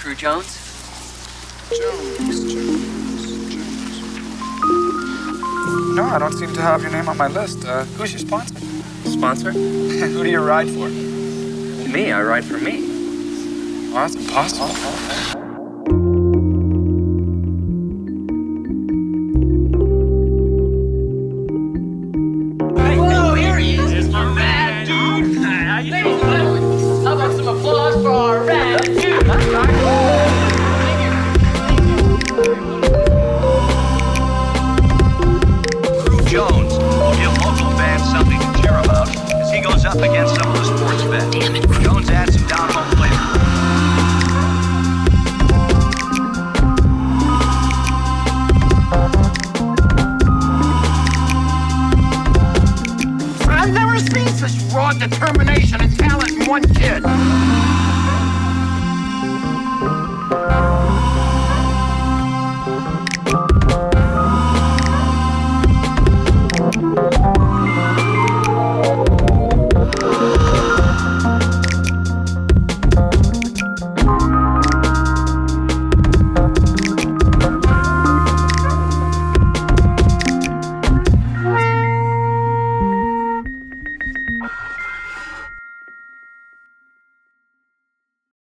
Crew Jones? Jones, Jones, Jones. No, I don't seem to have your name on my list. Uh, who's your sponsor? Sponsor? Who do you ride for? Me, I ride for me. Well, that's impossible. up against some of the sports bet. Damn it. Jones adds some down-home flavor. I've never seen such raw determination and talent in one kid.